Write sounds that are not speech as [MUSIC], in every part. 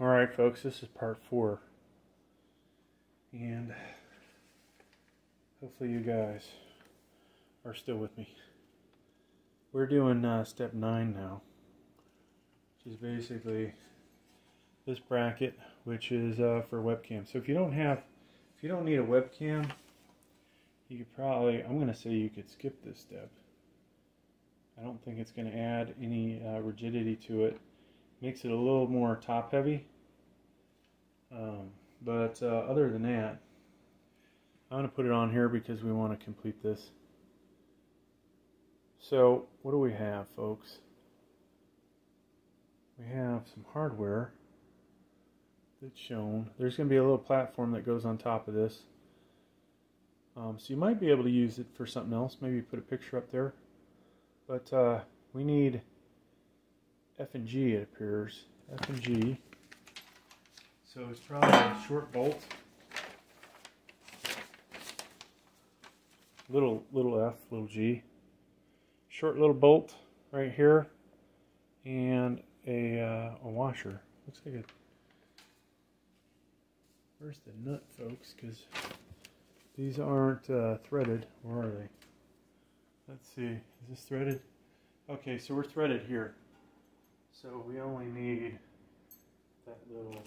Alright folks, this is part four. And hopefully you guys are still with me. We're doing uh, step nine now. Which is basically this bracket, which is uh, for webcam. So if you don't have, if you don't need a webcam, you could probably, I'm going to say you could skip this step. I don't think it's going to add any uh, rigidity to it makes it a little more top heavy. Um, but uh, other than that, I'm going to put it on here because we want to complete this. So, what do we have, folks? We have some hardware that's shown. There's going to be a little platform that goes on top of this. Um, so you might be able to use it for something else. Maybe put a picture up there. But uh, we need F and G, it appears. F and G. So it's probably a short bolt. Little little F, little G. Short little bolt right here, and a uh, a washer. Looks like a. Where's the nut, folks? Because these aren't uh, threaded. Where are they? Let's see. Is this threaded? Okay, so we're threaded here. So we only need that little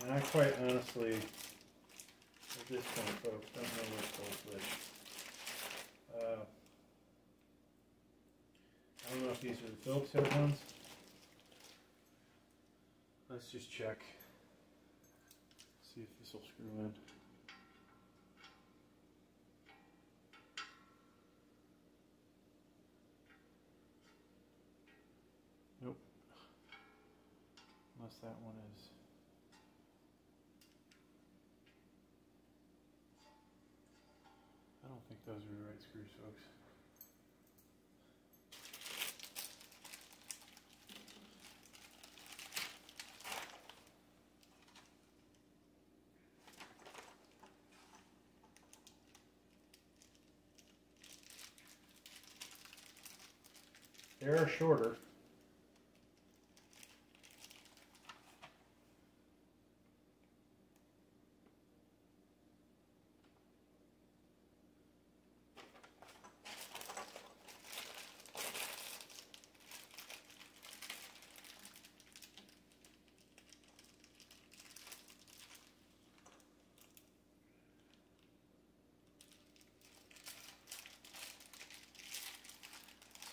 And I quite honestly, at this point, folks, don't know which goes which. Uh, I don't know if these are the Phillips head ones. Let's just check. See if this will screw in. Nope. Unless that one is. I don't think those are the right screws, folks. They are shorter.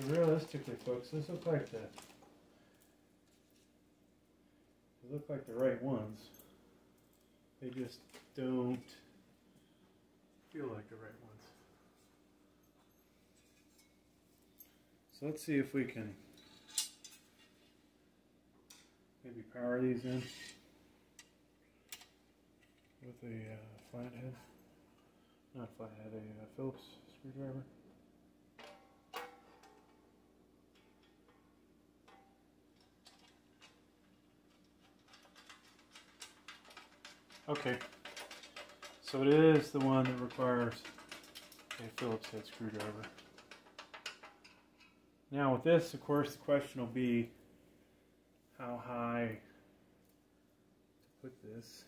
So realistically, folks, this looks like the they look like the right ones. They just don't feel like the right ones. So let's see if we can maybe power these in with a uh, flathead, not flathead, a uh, Phillips screwdriver. Okay, so it is the one that requires a Phillips head screwdriver. Now with this, of course, the question will be how high to put this.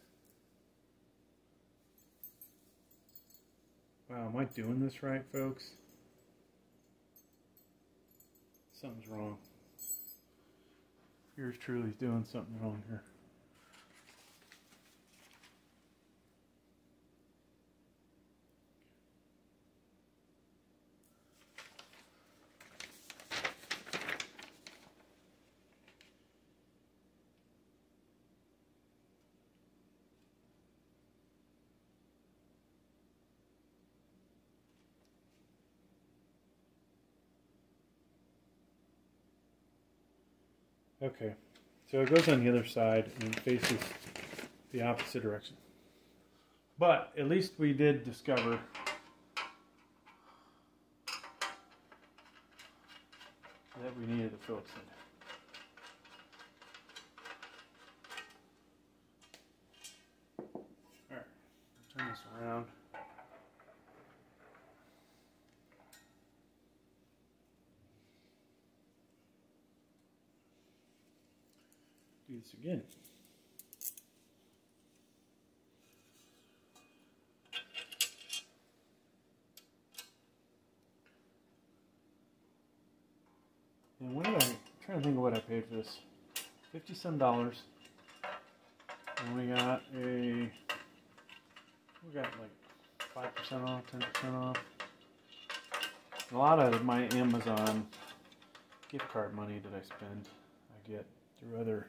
Wow, am I doing this right, folks? Something's wrong. Yours truly is doing something wrong here. Okay, so it goes on the other side and faces the opposite direction. But at least we did discover that we needed a Phillips head. Alright, turn this around. This again. And what did I, I'm trying to think of what I paid for this. 50 some dollars. And we got a, we got like 5% off, 10% off. A lot of my Amazon gift card money that I spend, I get through other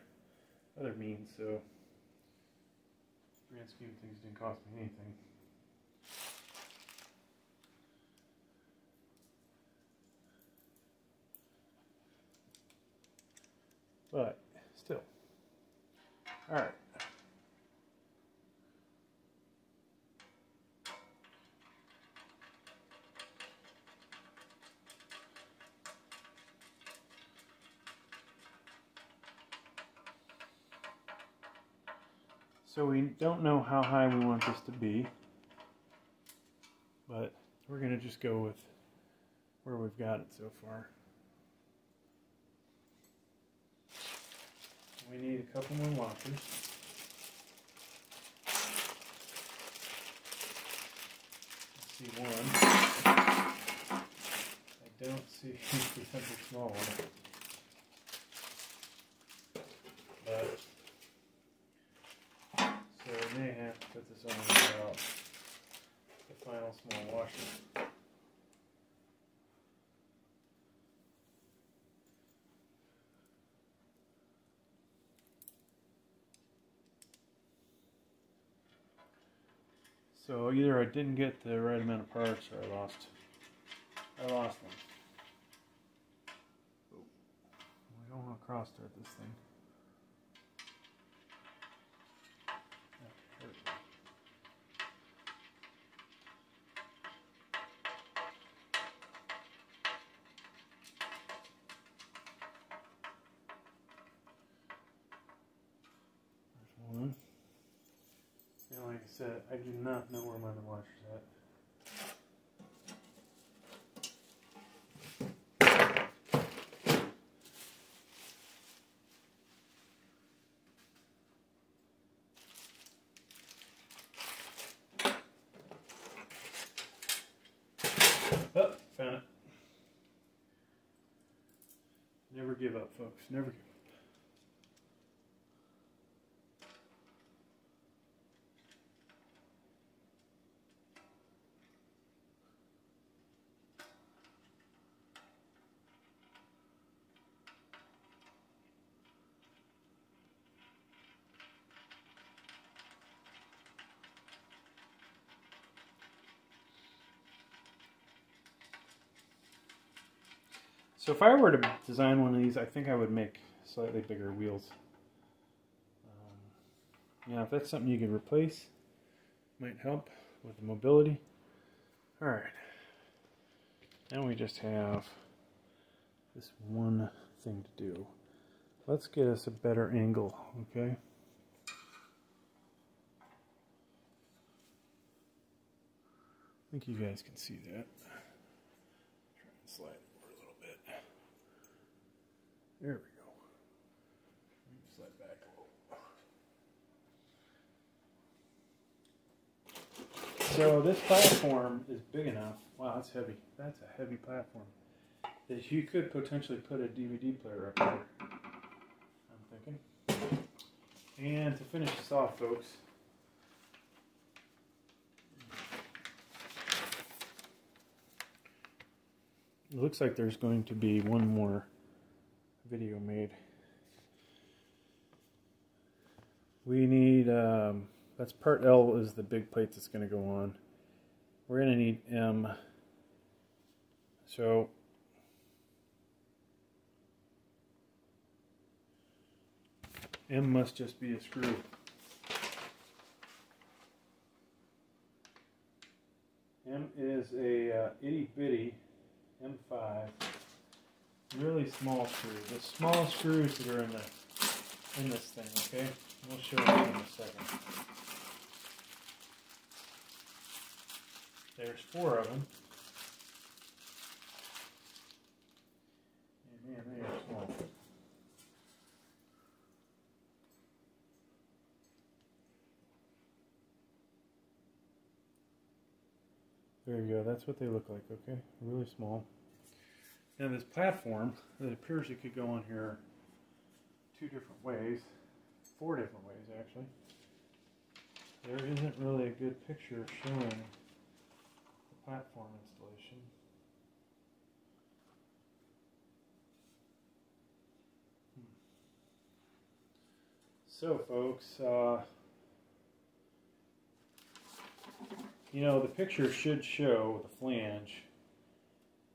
other means. So, grand scheme of things, didn't cost me anything. But still, all right. So we don't know how high we want this to be, but we're going to just go with where we've got it so far. We need a couple more. Let's see one. I don't see [LAUGHS] the potential small one. But so we may have to put this on without uh, the final small washer. So either I didn't get the right amount of parts or I lost I lost them. Oh. We don't want to cross thread this thing. I do not know where my other washer's at. Oh, found it. Never give up, folks. Never give up. So if I were to design one of these, I think I would make slightly bigger wheels. Um, yeah, if that's something you could replace, might help with the mobility. All right. Now we just have this one thing to do. Let's get us a better angle, okay? I think you guys can see that. Try and slide there we go. Slide back a little. So this platform is big enough. Wow, that's heavy. That's a heavy platform. That you could potentially put a DVD player up there. I'm thinking. And to finish this off, folks, it looks like there's going to be one more video made. We need, um, that's part L is the big plate that's going to go on. We're going to need M. So, M must just be a screw. M is a uh, itty bitty M5 really small screws. The small screws that are in the in this thing, okay? We'll show you in a second. There's four of them. And man, they are small. There you go, that's what they look like, okay? Really small. Now this platform, it appears it could go on here two different ways. Four different ways, actually. There isn't really a good picture showing the platform installation. Hmm. So folks, uh, You know, the picture should show the flange,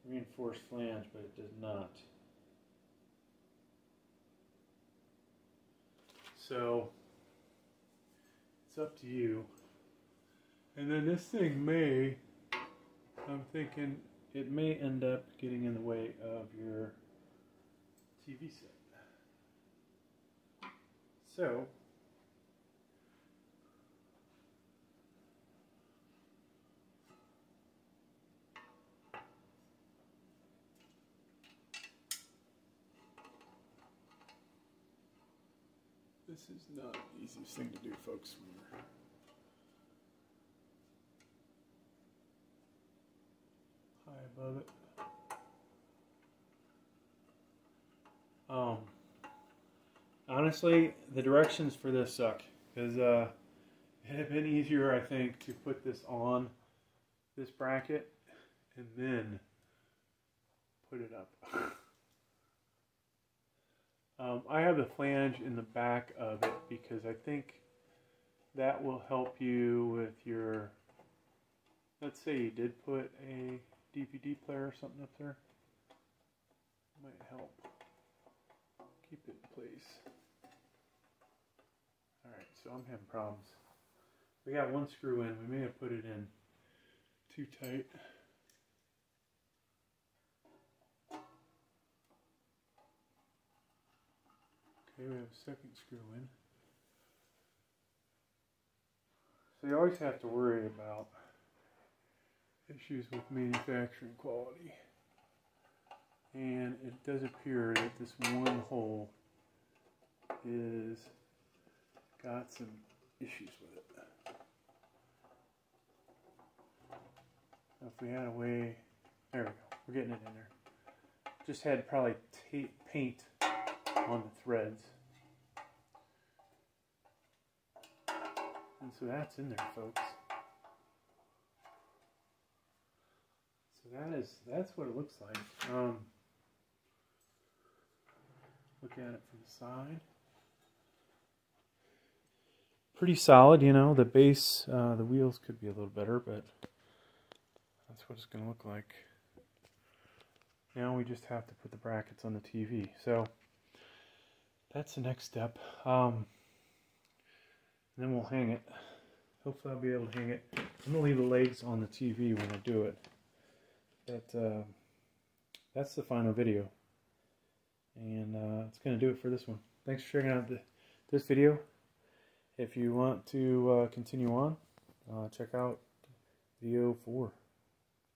reinforced flange, but it does not. So, it's up to you. And then this thing may, I'm thinking, it may end up getting in the way of your TV set. So, This is not the easiest thing to do, folks, when you're high above it. Um, honestly, the directions for this suck because uh, it had been easier, I think, to put this on this bracket and then put it up. [LAUGHS] Um, I have the flange in the back of it because I think that will help you with your, let's say you did put a DVD player or something up there. Might help keep it in place. Alright, so I'm having problems. We got one screw in. We may have put it in too tight. Okay, we have a second screw in. So you always have to worry about issues with manufacturing quality. And it does appear that this one hole is got some issues with it. If we had a way, there we go, we're getting it in there. Just had probably paint on the threads. And so that's in there, folks. So that is, that's what it looks like. Um, look at it from the side. Pretty solid, you know. The base, uh, the wheels could be a little better, but that's what it's going to look like. Now we just have to put the brackets on the TV. So that's the next step. Um, then we'll hang it. Hopefully I'll be able to hang it. I'm going to leave the legs on the TV when I do it. But uh, that's the final video. And uh, going to do it for this one. Thanks for checking out the, this video. If you want to uh, continue on, uh, check out video 4.